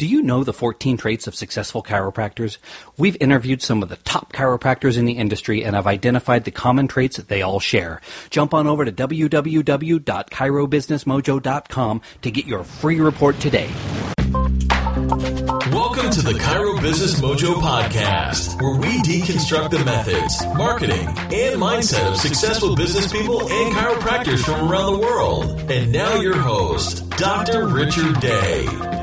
Do you know the 14 traits of successful chiropractors? We've interviewed some of the top chiropractors in the industry and have identified the common traits that they all share. Jump on over to www.chirobusinessmojo.com to get your free report today. Welcome to the Chiro Business Mojo podcast, where we deconstruct the methods, marketing, and mindset of successful business people and chiropractors from around the world. And now your host, Dr. Richard Day.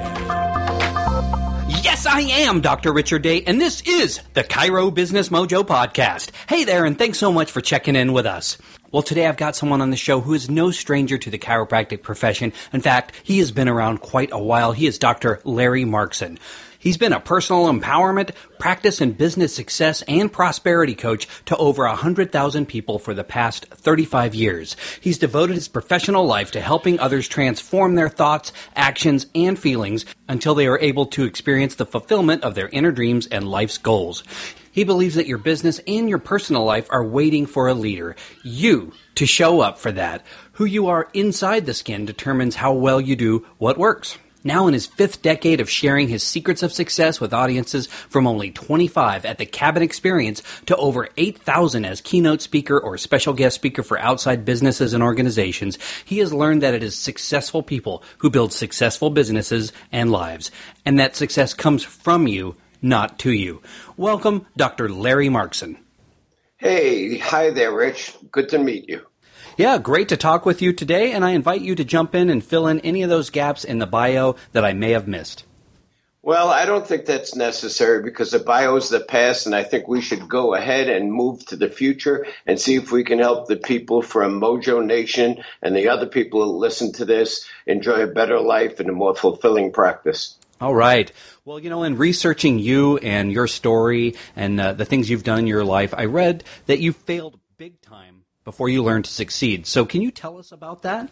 I am Dr. Richard Day, and this is the Chiro Business Mojo podcast. Hey there, and thanks so much for checking in with us. Well, today I've got someone on the show who is no stranger to the chiropractic profession. In fact, he has been around quite a while. He is Dr. Larry Markson. He's been a personal empowerment, practice and business success, and prosperity coach to over 100,000 people for the past 35 years. He's devoted his professional life to helping others transform their thoughts, actions, and feelings until they are able to experience the fulfillment of their inner dreams and life's goals. He believes that your business and your personal life are waiting for a leader, you, to show up for that. Who you are inside the skin determines how well you do what works. Now in his fifth decade of sharing his secrets of success with audiences from only 25 at the Cabin Experience to over 8,000 as keynote speaker or special guest speaker for outside businesses and organizations, he has learned that it is successful people who build successful businesses and lives, and that success comes from you, not to you. Welcome, Dr. Larry Markson. Hey, hi there, Rich. Good to meet you. Yeah, great to talk with you today, and I invite you to jump in and fill in any of those gaps in the bio that I may have missed. Well, I don't think that's necessary because the bio is the past, and I think we should go ahead and move to the future and see if we can help the people from Mojo Nation and the other people who listen to this enjoy a better life and a more fulfilling practice. All right. Well, you know, in researching you and your story and uh, the things you've done in your life, I read that you failed big time before you learn to succeed. So, can you tell us about that?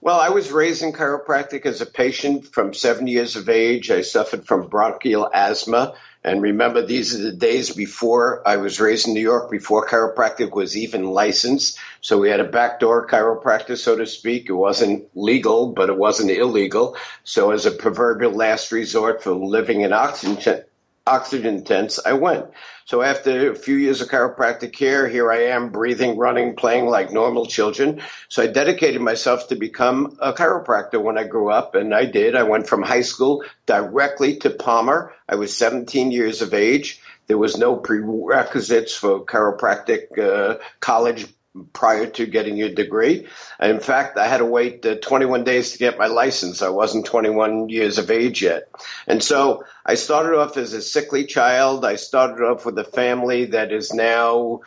Well, I was raised in chiropractic as a patient from seven years of age. I suffered from bronchial asthma. And remember, these are the days before I was raised in New York, before chiropractic was even licensed. So we had a backdoor chiropractor, so to speak. It wasn't legal, but it wasn't illegal. So as a proverbial last resort for living in oxygen, oxygen tents, I went. So after a few years of chiropractic care, here I am breathing, running, playing like normal children. So I dedicated myself to become a chiropractor when I grew up, and I did. I went from high school directly to Palmer. I was 17 years of age. There was no prerequisites for chiropractic uh, college prior to getting your degree. In fact, I had to wait uh, 21 days to get my license. I wasn't 21 years of age yet. And so I started off as a sickly child. I started off with a family that is now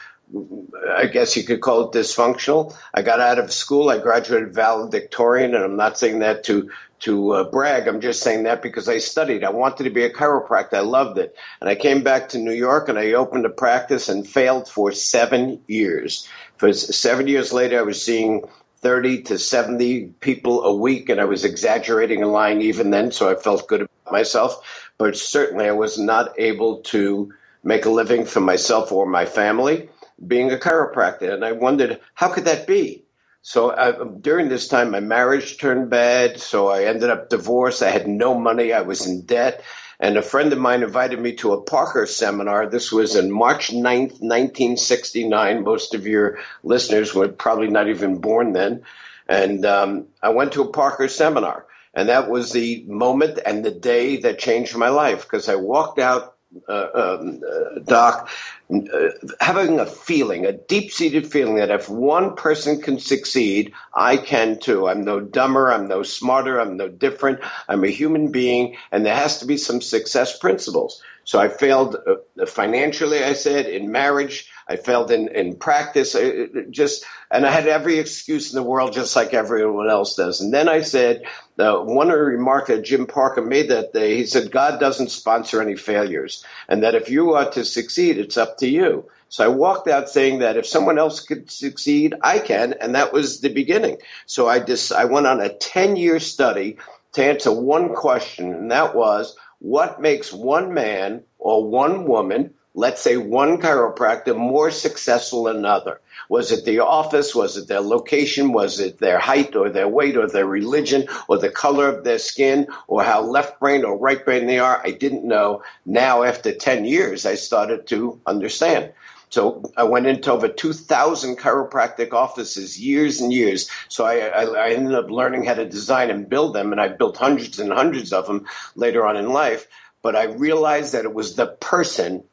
I guess you could call it dysfunctional. I got out of school. I graduated valedictorian, and I'm not saying that to to uh, brag. I'm just saying that because I studied. I wanted to be a chiropractor. I loved it, and I came back to New York and I opened a practice and failed for seven years. For seven years later, I was seeing 30 to 70 people a week, and I was exaggerating and lying even then, so I felt good about myself. But certainly, I was not able to make a living for myself or my family being a chiropractor. And I wondered, how could that be? So uh, during this time, my marriage turned bad. So I ended up divorced. I had no money. I was in debt. And a friend of mine invited me to a Parker seminar. This was in March 9th, 1969. Most of your listeners were probably not even born then. And um, I went to a Parker seminar. And that was the moment and the day that changed my life because I walked out uh, um, uh, Doc, uh, having a feeling, a deep seated feeling that if one person can succeed, I can too. I'm no dumber, I'm no smarter, I'm no different. I'm a human being, and there has to be some success principles. So I failed uh, financially, I said, in marriage. I failed in, in practice, I, just, and I had every excuse in the world, just like everyone else does. And then I said, uh, one remark that Jim Parker made that day, he said, God doesn't sponsor any failures, and that if you are to succeed, it's up to you. So I walked out saying that if someone else could succeed, I can, and that was the beginning. So I just, I went on a 10 year study to answer one question, and that was, what makes one man or one woman let's say one chiropractor more successful than another? Was it the office? Was it their location? Was it their height or their weight or their religion or the color of their skin or how left brain or right brain they are? I didn't know. Now, after 10 years, I started to understand. So I went into over 2,000 chiropractic offices years and years. So I, I, I, ended up learning how to design and build them, and I built hundreds and hundreds of them later on in life. But I realized that it was the person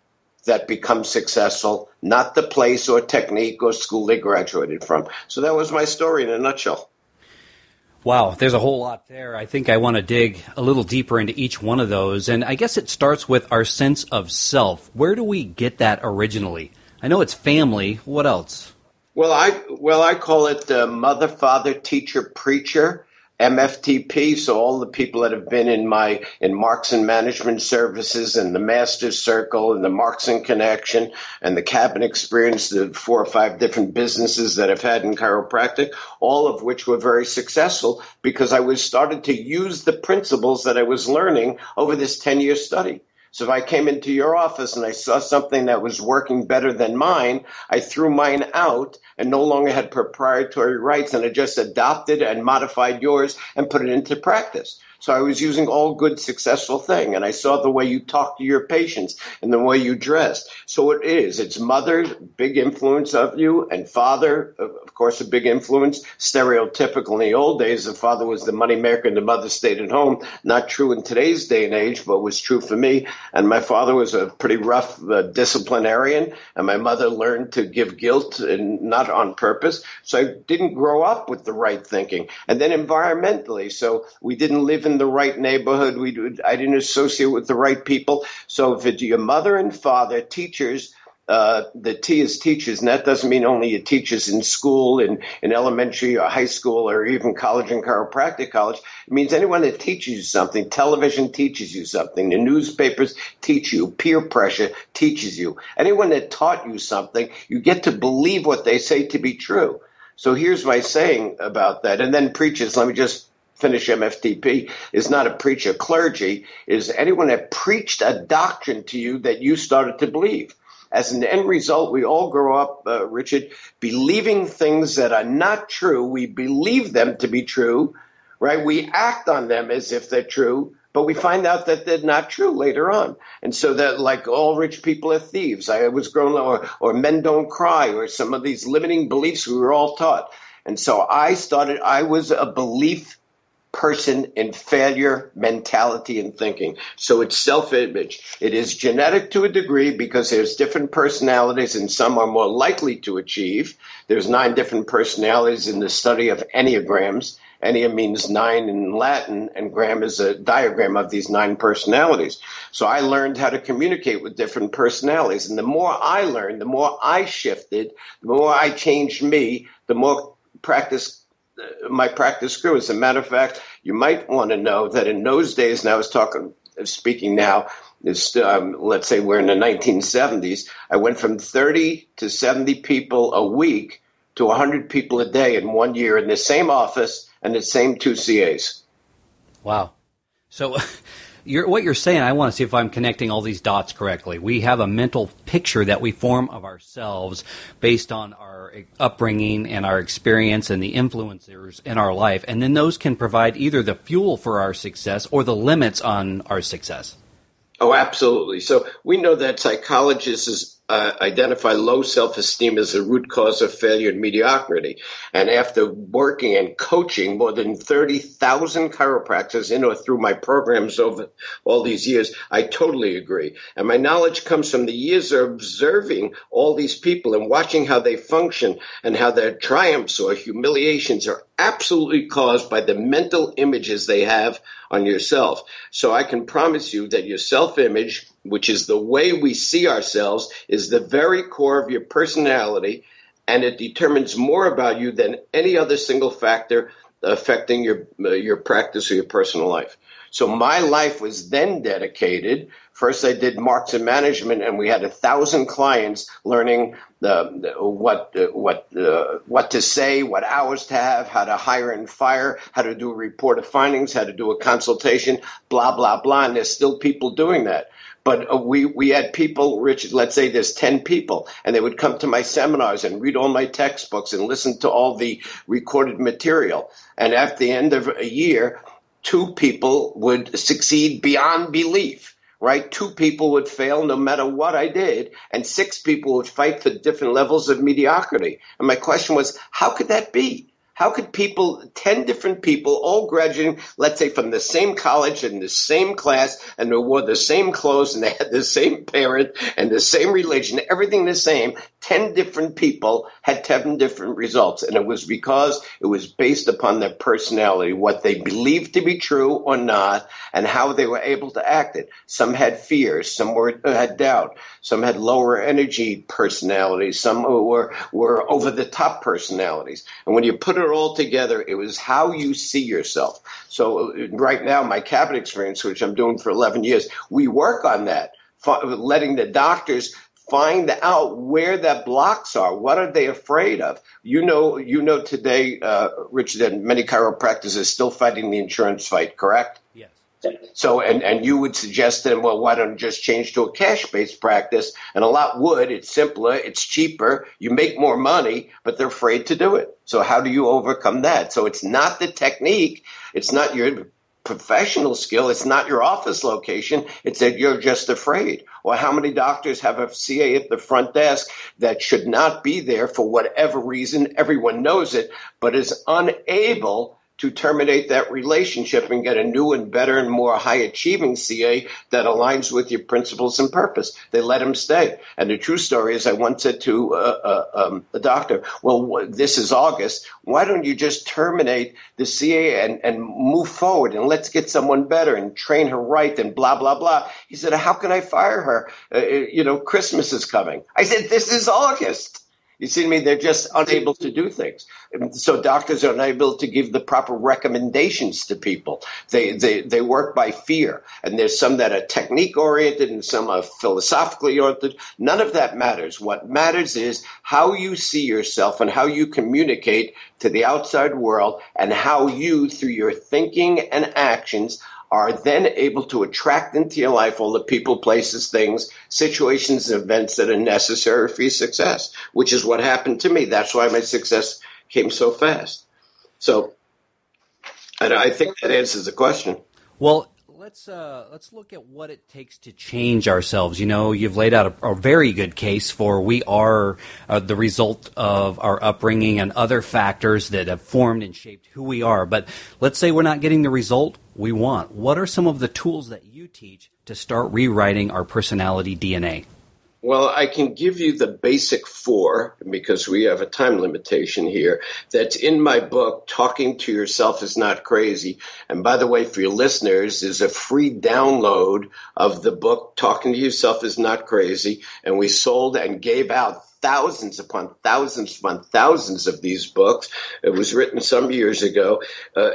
that becomes successful, not the place or technique or school they graduated from. So that was my story in a nutshell. Wow, there's a whole lot there. I think I want to dig a little deeper into each one of those. And I guess it starts with our sense of self. Where do we get that originally? I know it's family. What else? Well, I well I call it the mother, father, teacher, preacher. MFTP, so all the people that have been in my in Markson Management Services and the Masters Circle and the Markson Connection and the Cabin Experience, the four or five different businesses that I've had in chiropractic, all of which were very successful because I was started to use the principles that I was learning over this 10 year study. So if I came into your office and I saw something that was working better than mine, I threw mine out and no longer had proprietary rights and I just adopted and modified yours and put it into practice. So I was using all good, successful thing. And I saw the way you talk to your patients and the way you dressed. So it is. It's mother, big influence of you, and father, of course, a big influence. Stereotypical in the old days, the father was the moneymaker and the mother stayed at home. Not true in today's day and age, but was true for me. And my father was a pretty rough uh, disciplinarian, and my mother learned to give guilt and not on purpose. So I didn't grow up with the right thinking. And then environmentally, so we didn't live in in the right neighborhood. We I didn't associate with the right people. So if it's your mother and father, teachers, uh, the T is teachers, and that doesn't mean only your teachers in school, in, in elementary or high school, or even college and chiropractic college. It means anyone that teaches you something. Television teaches you something. The newspapers teach you. Peer pressure teaches you. Anyone that taught you something, you get to believe what they say to be true. So here's my saying about that. And then preachers, let me just finish MFTP, is not a preacher. Clergy is anyone that preached a doctrine to you that you started to believe. As an end result, we all grow up, uh, Richard, believing things that are not true. We believe them to be true, right? We act on them as if they're true, but we find out that they're not true later on. And so that like all rich people are thieves. I was grown or, or men don't cry or some of these limiting beliefs we were all taught. And so I started, I was a belief person in failure mentality and thinking. So it's self-image. It is genetic to a degree because there's different personalities and some are more likely to achieve. There's nine different personalities in the study of Enneagrams. Ennea means nine in Latin, and gram is a diagram of these nine personalities. So I learned how to communicate with different personalities. And the more I learned, the more I shifted, the more I changed me, the more practice my practice grew. As a matter of fact, you might want to know that in those days, and I was talking, speaking now, is um, let's say we're in the 1970s. I went from 30 to 70 people a week to 100 people a day in one year in the same office and the same two CAs. Wow. So you're, what you're saying, I want to see if I'm connecting all these dots correctly. We have a mental picture that we form of ourselves based on our upbringing and our experience and the influencers in our life, and then those can provide either the fuel for our success or the limits on our success. Oh, absolutely. So we know that psychologists uh, identify low self-esteem as the root cause of failure and mediocrity. And after working and coaching more than 30,000 chiropractors in or through my programs over all these years, I totally agree. And my knowledge comes from the years of observing all these people and watching how they function and how their triumphs or humiliations are absolutely caused by the mental images they have on yourself. So I can promise you that your self-image which is the way we see ourselves, is the very core of your personality, and it determines more about you than any other single factor affecting your uh, your practice or your personal life. So my life was then dedicated. First, I did marketing management, and we had a thousand clients learning the, what what uh, what to say, what hours to have, how to hire and fire, how to do a report of findings, how to do a consultation, blah blah blah. And there's still people doing that. But uh, we, we had people, Richard, let's say there's 10 people, and they would come to my seminars and read all my textbooks and listen to all the recorded material. And at the end of a year, two people would succeed beyond belief right? Two people would fail no matter what I did, and six people would fight for different levels of mediocrity. And my question was, how could that be? How could people, 10 different people, all graduating, let's say from the same college and the same class, and they wore the same clothes and they had the same parent and the same religion, everything the same, 10 different people had 10 different results. And it was because it was based upon their personality, what they believed to be true or not, and how they were able to act it. Some had fears, some were, had doubt, some had lower energy personalities, some were, were over the top personalities. And when you put it all together, it was how you see yourself. So right now, my cabin experience, which I'm doing for 11 years, we work on that, letting the doctors find out where the blocks are. What are they afraid of? You know, you know today, uh, Richard, that many chiropractors are still fighting the insurance fight, correct? So, and, and you would suggest to them, well, why don't you just change to a cash based practice? And a lot would. It's simpler, it's cheaper, you make more money, but they're afraid to do it. So, how do you overcome that? So, it's not the technique, it's not your professional skill, it's not your office location, it's that you're just afraid. Or how many doctors have a CA at the front desk that should not be there for whatever reason? Everyone knows it, but is unable to terminate that relationship and get a new and better and more high achieving CA that aligns with your principles and purpose. They let him stay. And the true story is I once said to uh, uh, um, a doctor, well, this is August. Why don't you just terminate the CA and, and move forward and let's get someone better and train her right and blah, blah, blah. He said, how can I fire her? Uh, you know, Christmas is coming. I said, this is August. You see me? They're just unable to do things. So doctors are unable to give the proper recommendations to people. They, they, they work by fear. And there's some that are technique oriented and some are philosophically oriented. None of that matters. What matters is how you see yourself and how you communicate to the outside world and how you, through your thinking and actions, are then able to attract into your life all the people, places, things, situations, and events that are necessary for your success, which is what happened to me. That's why my success came so fast. So, and I think that answers the question. Well, let's uh, let's look at what it takes to change ourselves. You know, you've laid out a, a very good case for we are uh, the result of our upbringing and other factors that have formed and shaped who we are. But let's say we're not getting the result we want. What are some of the tools that you teach to start rewriting our personality DNA? Well, I can give you the basic four because we have a time limitation here. That's in my book, Talking to Yourself is Not Crazy. And by the way, for your listeners, there's a free download of the book, Talking to Yourself is Not Crazy. And we sold and gave out thousands upon thousands upon thousands of these books. It was written some years ago. Uh,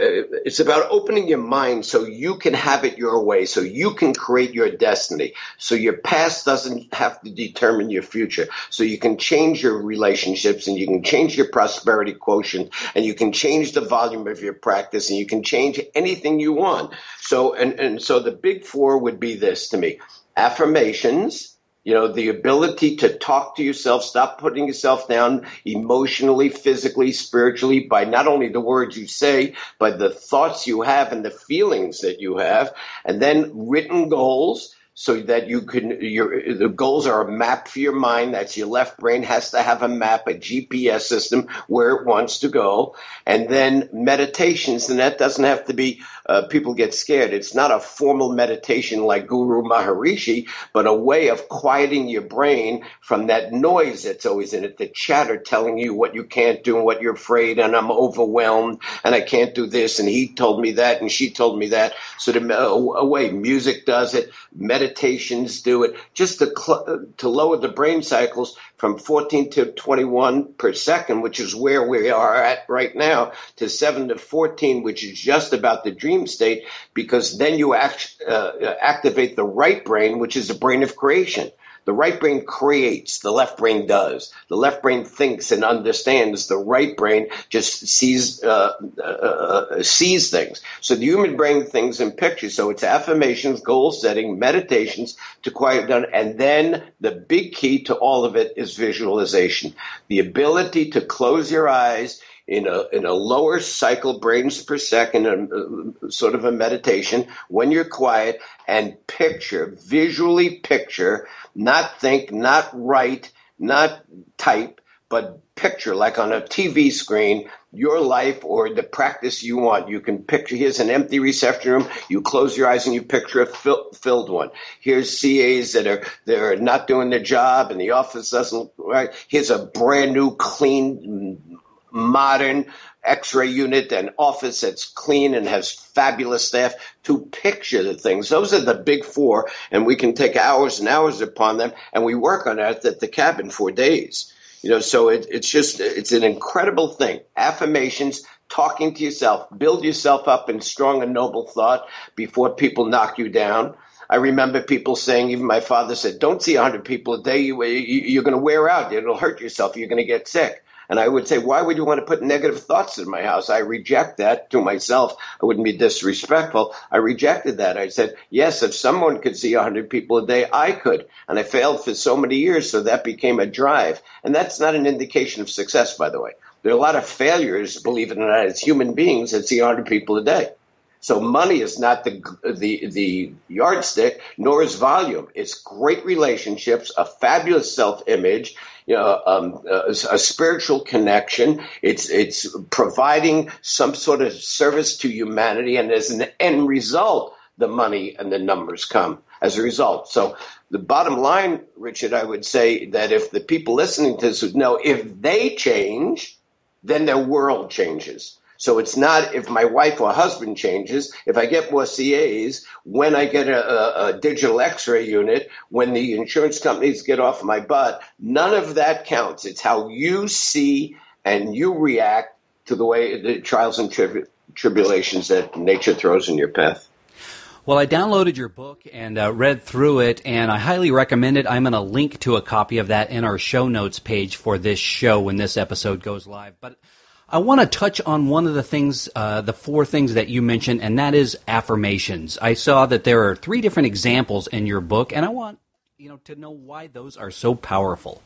it's about opening your mind so you can have it your way, so you can create your destiny, so your past doesn't have to determine your future, so you can change your relationships and you can change your prosperity quotient and you can change the volume of your practice and you can change anything you want. So, and, and so the big four would be this to me affirmations you know, the ability to talk to yourself, stop putting yourself down emotionally, physically, spiritually by not only the words you say, but the thoughts you have and the feelings that you have. And then written goals so that you can your the goals are a map for your mind that's your left brain has to have a map a gps system where it wants to go and then meditations and that doesn't have to be uh, people get scared. It's not a formal meditation like guru maharishi but a way of quieting your brain from that noise that's always in it the chatter telling you what you can't do and what you're afraid and i'm overwhelmed and i can't do this and he told me that and she told me that. So the uh, way music does it meditations do it just to, cl- to lower the brain cycles from 14 to 21 per second, which is where we are at right now, to 7 to 14, which is just about the dream state, because then you act, uh, activate the right brain, which is the brain of creation. The right brain creates, the left brain does. The left brain thinks and understands. The right brain just sees uh, uh, uh, sees things. So the human brain thinks in pictures. So it's affirmations, goal setting, meditations to quiet down, and then the big key to all of it is visualization. The ability to close your eyes in a in a lower cycle brains per second, a, uh, sort of a meditation when you're quiet, and picture visually picture not think, not write, not type, but picture like on a TV screen your life or the practice you want. You can picture here's an empty reception room. You close your eyes and you picture a fill, filled one. Here's CAs that are they're not doing their job and the office doesn't right. Here's a brand new, clean, modern x-ray unit and office that's clean and has fabulous staff to picture the things. Those are the big four, and we can take hours and hours upon them, and we work on that at the cabin for days. You know, so it, it's just it's an incredible thing. Affirmations, talking to yourself, build yourself up in strong and noble thought before people knock you down. I remember people saying, even my father said, "Don't see a hundred people a day. You, you, are going to wear out. It'll hurt yourself. You're going to get sick." And I would say, why would you want to put negative thoughts in my house? I reject that to myself. I wouldn't be disrespectful. I rejected that. I said, yes, if someone could see 100 people a day, I could. And I failed for so many years, so that became a drive. And that's not an indication of success, by the way. There are a lot of failures, believe it or not, as human beings that see 100 people a day. So money is not the the the yardstick, nor is volume. It's great relationships, a fabulous self image, you know, um, a, a, spiritual connection. It's it's providing some sort of service to humanity, and as an end result, the money and the numbers come as a result. So the bottom line, Richard, I would say that if the people listening to this would know if they change, then their world changes. So it's not if my wife or husband changes, if I get more CAs, when I get a, a, a digital x-ray unit, when the insurance companies get off my butt, none of that counts. It's how you see and you react to the way the trials and tri- tribulations that nature throws in your path. Well, I downloaded your book and uh, read through it, and I highly recommend it. I'm going to link to a copy of that in our show notes page for this show when this episode goes live. But I want to touch on one of the things, uh, the four things that you mentioned, and that is affirmations. I saw that there are three different examples in your book, and I want you know to know why those are so powerful.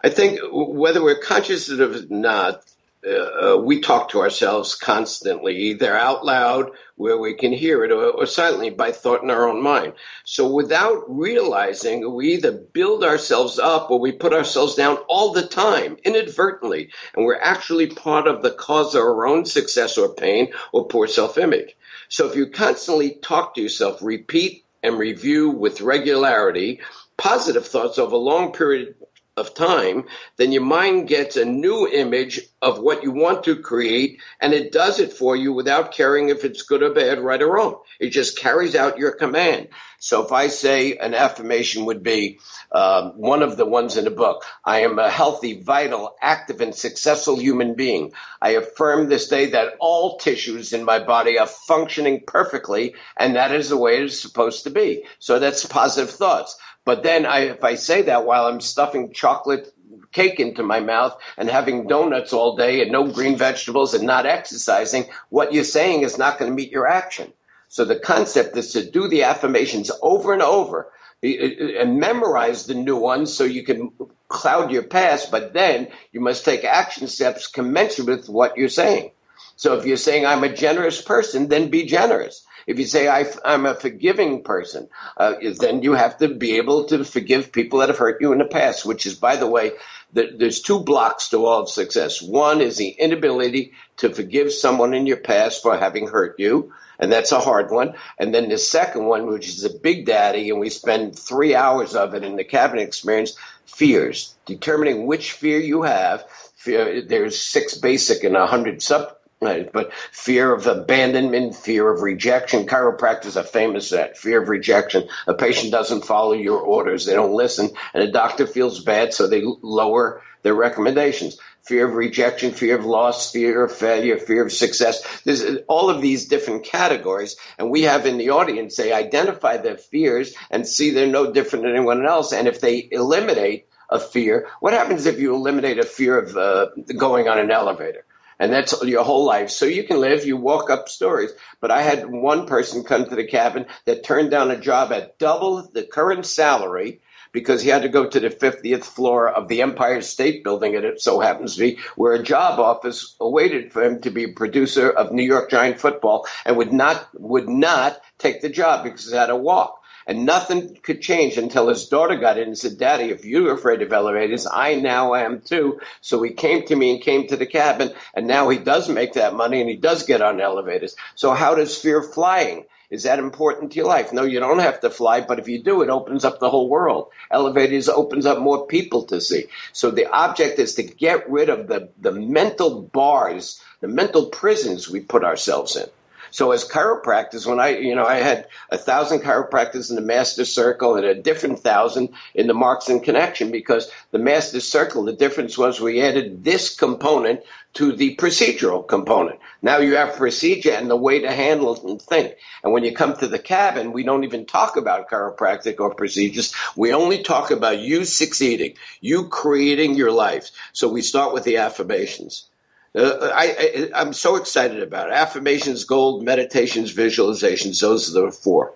I think whether we're conscious of it or not, uh, we talk to ourselves constantly, either out loud where we can hear it or, or, silently by thought in our own mind. So without realizing, we either build ourselves up or we put ourselves down all the time, inadvertently, and we're actually part of the cause of our own success or pain or poor self-image. So if you constantly talk to yourself, repeat and review with regularity, positive thoughts over a long period of time, then your mind gets a new image of what you want to create and it does it for you without caring if it's good or bad, right or wrong. It just carries out your command. So if I say an affirmation would be um, one of the ones in the book, I am a healthy, vital, active, and successful human being. I affirm this day that all tissues in my body are functioning perfectly, and that is the way it is supposed to be. So that's positive thoughts. But then I, if I say that while I'm stuffing chocolate cake into my mouth and having donuts all day and no green vegetables and not exercising, what you're saying is not going to meet your action. So the concept is to do the affirmations over and over and memorize the new ones so you can cloud your past, but then you must take action steps commensurate with what you're saying. So if you're saying I'm a generous person, then be generous. If you say I, am a forgiving person, uh, then you have to be able to forgive people that have hurt you in the past. Which is, by the way, the, there's two blocks to all of success. One is the inability to forgive someone in your past for having hurt you, and that's a hard one. And then the second one, which is a big daddy, and we spend three hours of it in the cabinet experience, fears. Determining which fear you have. Fear, there's six basic and a hundred sub Right, but fear of abandonment, fear of rejection. Chiropractors are famous at fear of rejection. A patient doesn't follow your orders, they don't listen, and a doctor feels bad, so they lower their recommendations. Fear of rejection, fear of loss, fear of failure, fear of success. There's all of these different categories, and we have in the audience they identify their fears and see they're no different than anyone else. And if they eliminate a fear, what happens if you eliminate a fear of uh, going on an elevator? And that's your whole life. So you can live, you walk up stories. But I had one person come to the cabin that turned down a job at double the current salary because he had to go to the 50th floor of the Empire State Building, and it so happens to be where a job office awaited for him to be a producer of New York Giant football, and would not would not take the job because he had to walk. And nothing could change until his daughter got in and said, Daddy, if you're afraid of elevators, I now am too. So he came to me and came to the cabin, and now he does make that money and he does get on elevators. So how does fear of flying? Is that important to your life? No, you don't have to fly, but if you do, it opens up the whole world. Elevators opens up more people to see. So the object is to get rid of the, the mental bars, the mental prisons we put ourselves in. So as chiropractors, when I, you know, I had a thousand chiropractors in the master circle and a different thousand in the Markson Connection because the master circle, the difference was we added this component to the procedural component. Now you have procedure and the way to handle it and think. And when you come to the cabin, we don't even talk about chiropractic or procedures. We only talk about you succeeding, you creating your life. So we start with the affirmations. Uh, I, I, am so excited about it. Affirmations, gold, meditations, visualizations. Those are the four.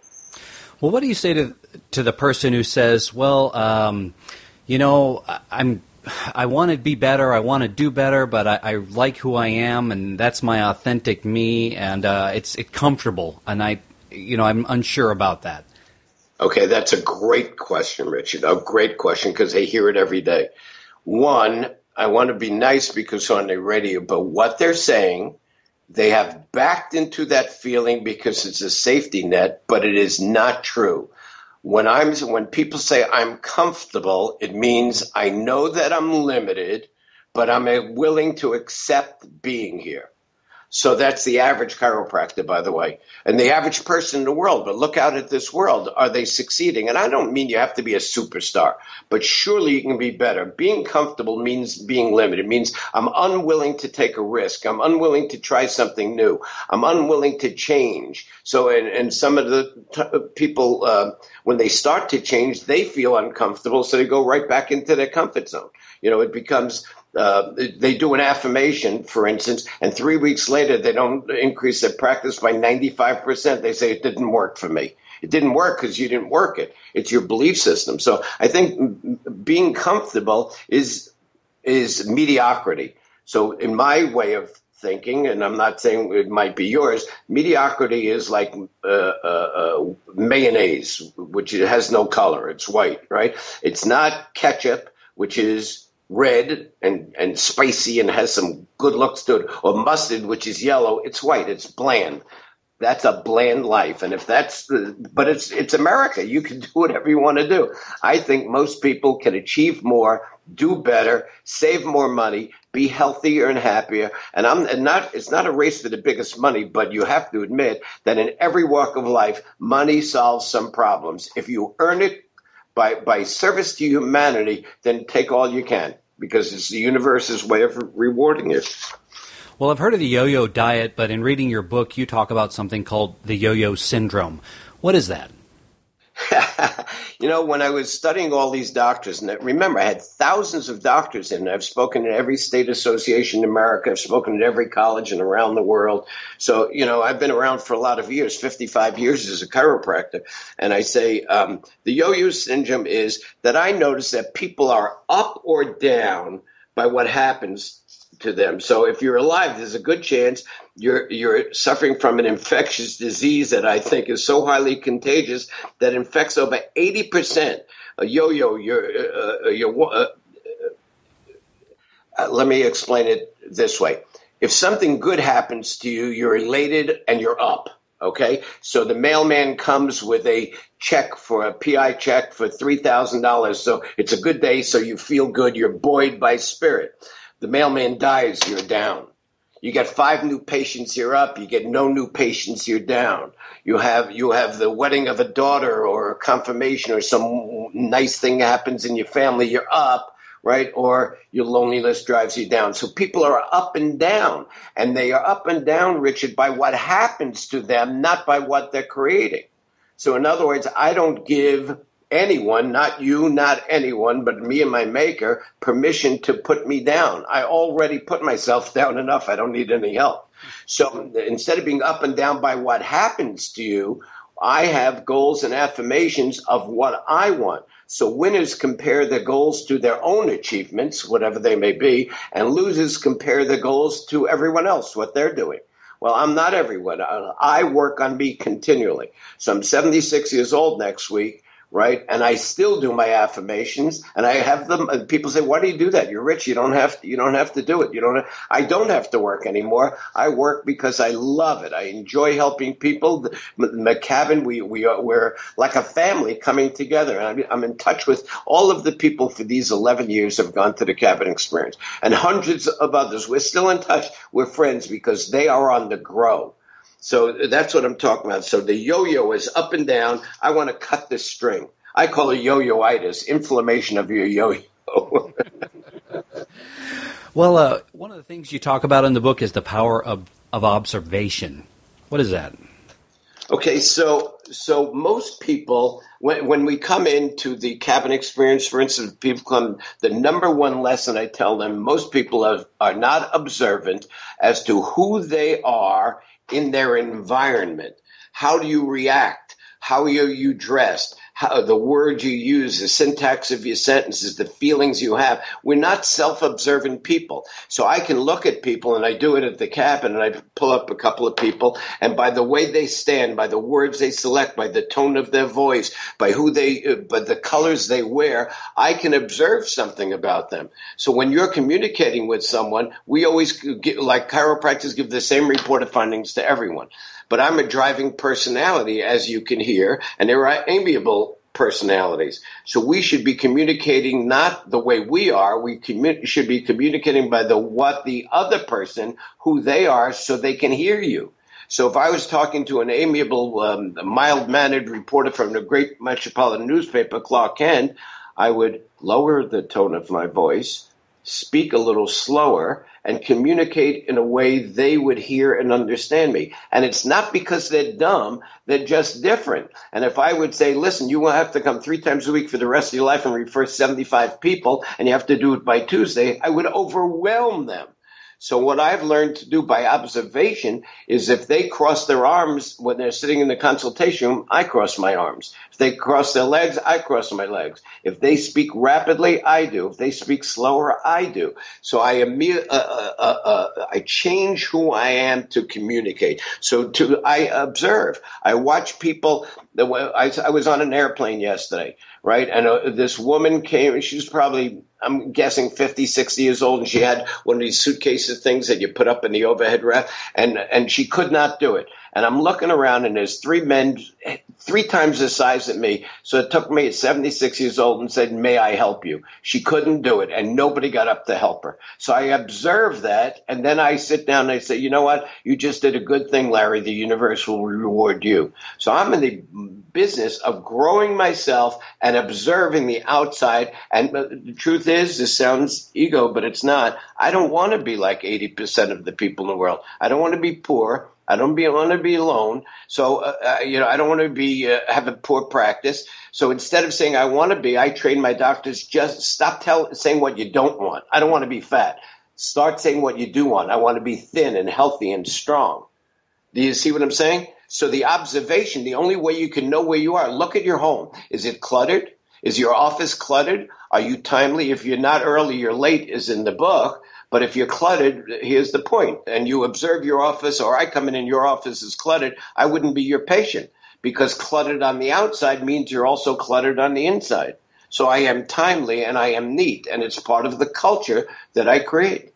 Well, what do you say to to the person who says, "Well, um, you know, I'm." I want to be better. I want to do better, but I, I like who I am, and that's my authentic me, and uh, it's it's comfortable. And I, you know, I'm unsure about that. Okay, that's a great question, Richard. A great question because they hear it every day. One, I want to be nice because on the radio, but what they're saying, they have backed into that feeling because it's a safety net, but it is not true. When I'm when people say I'm comfortable, it means I know that I'm limited, but I'm willing to accept being here. So that's the average chiropractor, by the way, and the average person in the world. But look out at this world. Are they succeeding? And I don't mean you have to be a superstar, but surely you can be better. Being comfortable means being limited. It means I'm unwilling to take a risk. I'm unwilling to try something new. I'm unwilling to change. So, and, and some of the t- people, uh, when they start to change, they feel uncomfortable. So they go right back into their comfort zone. You know, it becomes uh, they do an affirmation, for instance, and three weeks later they don't increase their practice by 95%. They say it didn't work for me. It didn't work because you didn't work it. It's your belief system. So I think being comfortable is is mediocrity. So in my way of thinking, and I'm not saying it might be yours, mediocrity is like uh, uh, uh, mayonnaise, which has no color. It's white, right? It's not ketchup, which is red and, and spicy and has some good looks to it, or mustard, which is yellow, it's white, it's bland. That's a bland life. And if that's the, but it's, it's America. You can do whatever you want to do. I think most people can achieve more, do better, save more money, be healthier and happier. And I'm and not, it's not a race for the biggest money, but you have to admit that in every walk of life, money solves some problems. If you earn it by, by service to humanity, then take all you can because it's the universe's way of rewarding it. Well, I've heard of the yo-yo diet, but in reading your book, you talk about something called the yo-yo syndrome. What is that? you know, when I was studying all these doctors, and remember, I had thousands of doctors in. I've spoken at every state association in America. I've spoken at every college and around the world. So, you know, I've been around for a lot of years, 55 years as a chiropractor. And I say um, the yo-yo syndrome is that I notice that people are up or down by what happens to them. So if you're alive, there's a good chance you're you're suffering from an infectious disease that I think is so highly contagious that infects over 80%. A yo-yo, you're, uh, uh uh, uh, let me explain it this way. If something good happens to you, you're elated and you're up. Okay. So the mailman comes with a check for a PI check for $3,000. So it's a good day. So you feel good. You're buoyed by spirit. The mailman dies. You're down You get five new patients, you're up. You get no new patients, you're down. You have you have the wedding of a daughter or a confirmation or some nice thing happens in your family, you're up, right? Or your loneliness drives you down. So people are up and down, and they are up and down, Richard, by what happens to them, not by what they're creating. So in other words, I don't give anyone, not you, not anyone, but me and my maker, permission to put me down. I already put myself down enough. I don't need any help. So instead of being up and down by what happens to you, I have goals and affirmations of what I want. So winners compare their goals to their own achievements, whatever they may be, and losers compare their goals to everyone else, what they're doing. Well, I'm not everyone. I work on me continually. So I'm 76 years old next week right? And I still do my affirmations, and I have them. People say, "Why do you do that? You're rich. You don't have to, you don't have to do it. You don't. Have, I don't have to work anymore. I work because I love it. I enjoy helping people. McCabin, we we are, we're like a family coming together, and I'm, I'm in touch with all of the people for these 11 years have gone to the cabin experience, and hundreds of others. We're still in touch. We're friends because they are on the grow. So that's what I'm talking about. So the yo-yo is up and down. I want to cut the string. I call it yo-yoitis, inflammation of your yo-yo. well, uh, one of the things you talk about in the book is the power of, of observation. What is that? Okay, so so most people when when we come into the cabin experience, for instance, people come the number one lesson I tell them most people are, are not observant as to who they are in their environment. How do you react? How are you dressed? How, the words you use, the syntax of your sentences, the feelings you have. We're not self-observant people. So I can look at people and I do it at the cabin and I pull up a couple of people and by the way they stand, by the words they select, by the tone of their voice, by who they, uh, by the colors they wear, I can observe something about them. So when you're communicating with someone, we always like chiropractors give the same report of findings to everyone but I'm a driving personality, as you can hear, and there are amiable personalities. So we should be communicating not the way we are. We commu- should be communicating by the what the other person, who they are, so they can hear you. So if I was talking to an amiable, um, mild-mannered reporter from the great metropolitan newspaper, Clark Kent, I would lower the tone of my voice, speak a little slower, and communicate in a way they would hear and understand me. And it's not because they're dumb, they're just different. And if I would say, listen, you will have to come three times a week for the rest of your life and refer 75 people, and you have to do it by Tuesday, I would overwhelm them. So what I've learned to do by observation is if they cross their arms when they're sitting in the consultation room, I cross my arms. If they cross their legs, I cross my legs. If they speak rapidly, I do. If they speak slower, I do. So I immediately, uh, uh, uh, uh, I change who I am to communicate. So to, I observe. I watch people. I, I was on an airplane yesterday, right? And uh, this woman came, she was probably I'm guessing 50, 60 years old, and she had one of these suitcases things that you put up in the overhead rack, and and she could not do it. And I'm looking around, and there's three men, three times the size of me. So it took me at 76 years old and said, "May I help you?" She couldn't do it, and nobody got up to help her. So I observe that, and then I sit down and I say, "You know what? You just did a good thing, Larry. The universe will reward you." So I'm in the business of growing myself and observing the outside. And uh, the truth is, this sounds ego, but it's not. I don't want to be like 80% of the people in the world. I don't want to be poor. I don't want to be alone. So, uh, uh, you know, I don't want to be, uh, have a poor practice. So instead of saying I want to be, I train my doctors just stop tell, saying what you don't want. I don't want to be fat. Start saying what you do want. I want to be thin and healthy and strong. Do you see what I'm saying? So the observation, the only way you can know where you are, look at your home. Is it cluttered? Is your office cluttered? Are you timely? If you're not early, you're late is in the book. But if you're cluttered, here's the point. and you observe your office, or I come in and your office is cluttered, I wouldn't be your patient because cluttered on the outside means you're also cluttered on the inside. So I am timely and I am neat, and it's part of the culture that I create.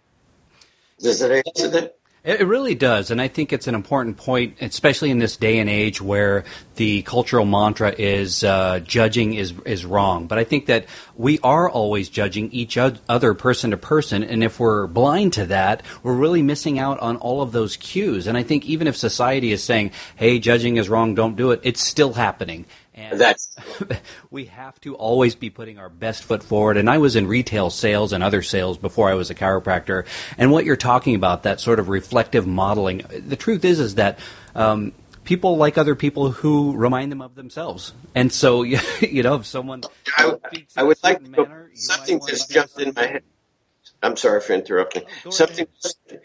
Does that answer that? It really does, and I think it's an important point, especially in this day and age where the cultural mantra is uh, judging is is wrong. But I think that we are always judging each other person to person, and if we're blind to that, we're really missing out on all of those cues. And I think even if society is saying, "Hey, judging is wrong, don't do it," it's still happening. And That's we have to always be putting our best foot forward. And I was in retail sales and other sales before I was a chiropractor. And what you're talking about, that sort of reflective modeling, the truth is, is that um, people like other people who remind them of themselves. And so, you know, if someone I, I would like manner, something just jumped in my head. I'm sorry for interrupting. Something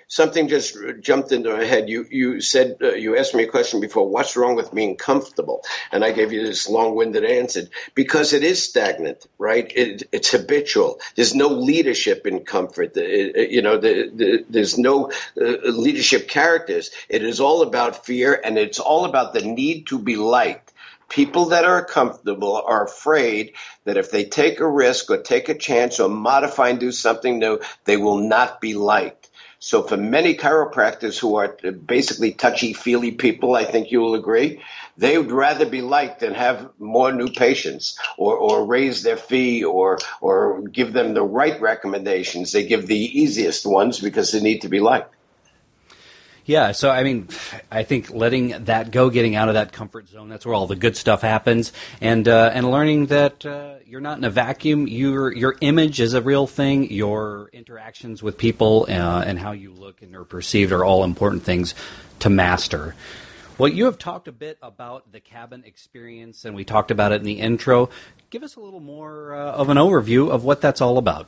something just jumped into my head. You you said uh, you asked me a question before. What's wrong with being comfortable? And I gave you this long-winded answer because it is stagnant, right? It, it's habitual. There's no leadership in comfort. It, you know, the, the, there's no uh, leadership characters. It is all about fear, and it's all about the need to be liked people that are comfortable are afraid that if they take a risk or take a chance or modify and do something new, they will not be liked. So for many chiropractors who are basically touchy feely people, I think you will agree, they would rather be liked than have more new patients or, or raise their fee or, or give them the right recommendations. They give the easiest ones because they need to be liked. Yeah, so I mean, I think letting that go, getting out of that comfort zone, that's where all the good stuff happens, and uh, and learning that uh, you're not in a vacuum. Your your image is a real thing. Your interactions with people uh, and how you look and are perceived are all important things to master. Well, you have talked a bit about the cabin experience, and we talked about it in the intro. Give us a little more uh, of an overview of what that's all about.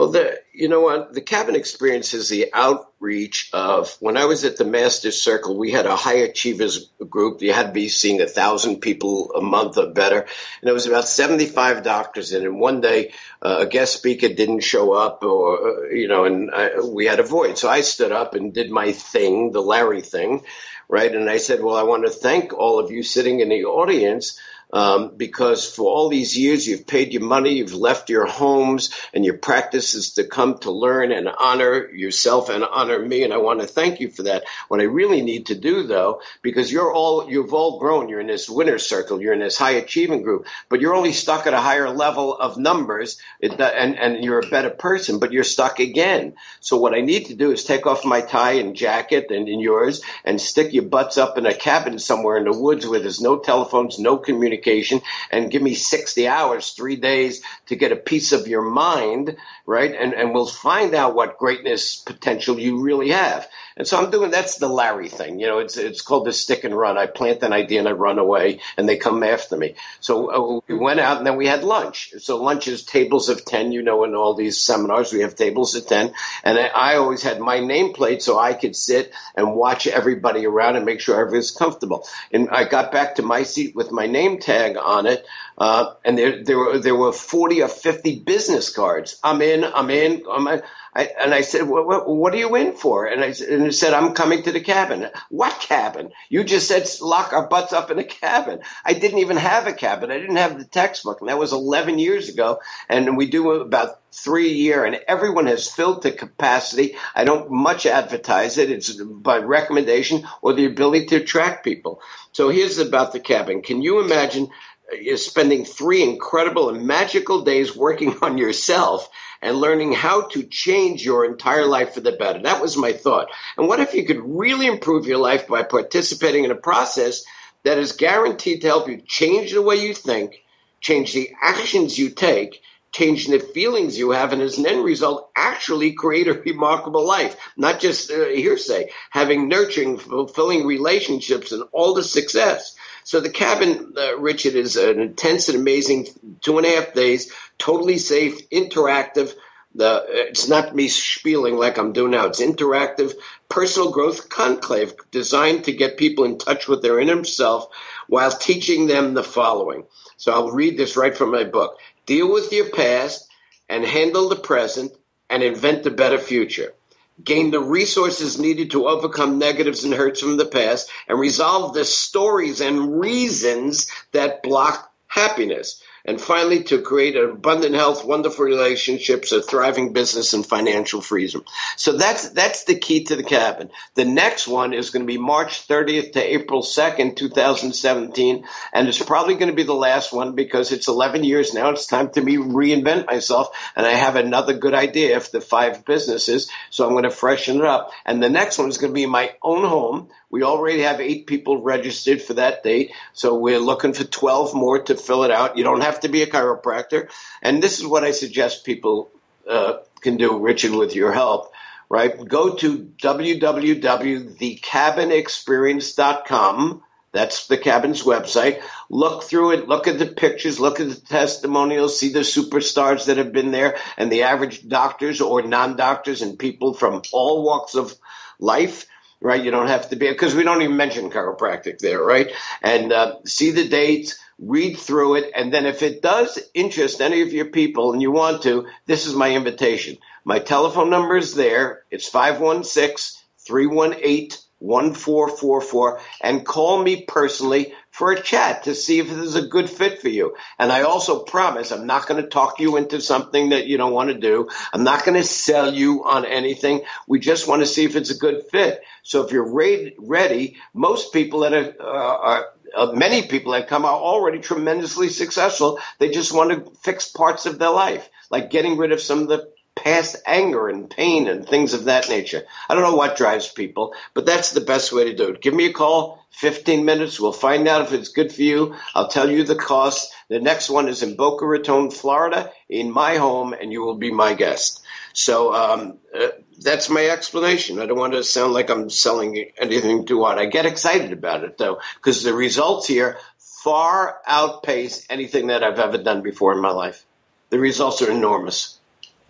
Well, the, you know what? The cabin experience is the outreach of when I was at the Masters Circle, we had a high achievers group. You had to be seeing a thousand people a month or better. And it was about 75 doctors in. And one day, uh, a guest speaker didn't show up or, uh, you know, and I, we had a void. So I stood up and did my thing, the Larry thing, right? And I said, well, I want to thank all of you sitting in the audience um, because for all these years you've paid your money, you've left your homes, and your practice is to come to learn and honor yourself and honor me. And I want to thank you for that. What I really need to do, though, because you're all you've all grown, you're in this winner circle, you're in this high achieving group, but you're only stuck at a higher level of numbers, and and you're a better person, but you're stuck again. So what I need to do is take off my tie and jacket and, and yours, and stick your butts up in a cabin somewhere in the woods where there's no telephones, no communication communication and give me 60 hours, three days to get a piece of your mind, right? And, and we'll find out what greatness potential you really have. And so I'm doing that's the Larry thing. You know, it's it's called the stick and run. I plant an idea and I run away, and they come after me. So uh, we went out and then we had lunch. So lunch is tables of ten. You know, in all these seminars we have tables of ten, and I, I always had my nameplate so I could sit and watch everybody around and make sure everyone's comfortable. And I got back to my seat with my name tag on it, uh, and there there were there were forty or fifty business cards. I'm in. I'm in. I'm in. I, and I said, what, what, what, are you in for? And I and he said, I'm coming to the cabin. What cabin? You just said lock our butts up in a cabin. I didn't even have a cabin. I didn't have the textbook. And that was 11 years ago. And we do about three a year and everyone has filled to capacity. I don't much advertise it. It's by recommendation or the ability to attract people. So here's about the cabin. Can you imagine you're spending three incredible and magical days working on yourself and learning how to change your entire life for the better. That was my thought. And what if you could really improve your life by participating in a process that is guaranteed to help you change the way you think, change the actions you take, change the feelings you have, and as an end result, actually create a remarkable life, not just uh, hearsay, having nurturing, fulfilling relationships and all the success. So the cabin, uh, Richard, is an intense and amazing two and a half days, totally safe, interactive. The, it's not me spieling like I'm doing now. It's interactive, personal growth conclave designed to get people in touch with their inner self while teaching them the following. So I'll read this right from my book. Deal with your past and handle the present and invent a better future gain the resources needed to overcome negatives and hurts from the past, and resolve the stories and reasons that block happiness. And finally to create an abundant health, wonderful relationships, a thriving business, and financial freedom. So that's that's the key to the cabin. The next one is going to be March 30th to April 2nd, 2017, and it's probably going to be the last one because it's 11 years now. It's time to me reinvent myself, and I have another good idea for the five businesses, so I'm going to freshen it up. And the next one is going to be my own home. We already have eight people registered for that date, so we're looking for 12 more to fill it out. You don't have to be a chiropractor, and this is what I suggest people uh, can do, Richard, with your help right? Go to www.thecabinexperience.com. That's the cabin's website. Look through it, look at the pictures, look at the testimonials, see the superstars that have been there and the average doctors or non-doctors and people from all walks of life right? You don't have to be because we don't even mention chiropractic there, right? And uh, see the dates, read through it, and then if it does interest any of your people and you want to, this is my invitation. My telephone number is there. It's 516 318 1444 and call me personally for a chat to see if this is a good fit for you. And I also promise I'm not going to talk you into something that you don't want to do. I'm not going to sell you on anything. We just want to see if it's a good fit. So if you're ready, most people that are, uh, are uh, many people that come are already tremendously successful. They just want to fix parts of their life, like getting rid of some of the past anger and pain and things of that nature. I don't know what drives people, but that's the best way to do it. Give me a call, 15 minutes. We'll find out if it's good for you. I'll tell you the cost. The next one is in Boca Raton, Florida, in my home, and you will be my guest. So um, uh, that's my explanation. I don't want to sound like I'm selling anything too hard. I get excited about it though, because the results here far outpace anything that I've ever done before in my life. The results are enormous.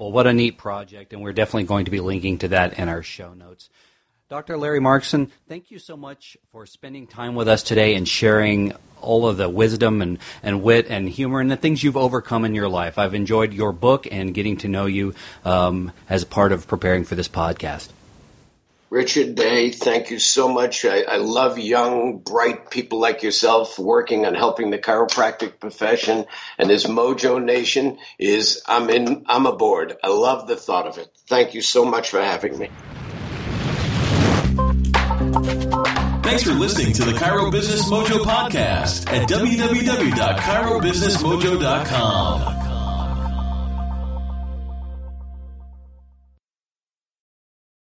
Well, what a neat project, and we're definitely going to be linking to that in our show notes. Dr. Larry Markson, thank you so much for spending time with us today and sharing all of the wisdom and, and wit and humor and the things you've overcome in your life. I've enjoyed your book and getting to know you um, as part of preparing for this podcast. Richard Day, thank you so much. I, I, love young, bright people like yourself working on helping the chiropractic profession. And this Mojo Nation is, I'm in, I'm aboard. I love the thought of it. Thank you so much for having me. Thanks for listening to the Chiro Business Mojo podcast at www.chirobusinessmojo.com.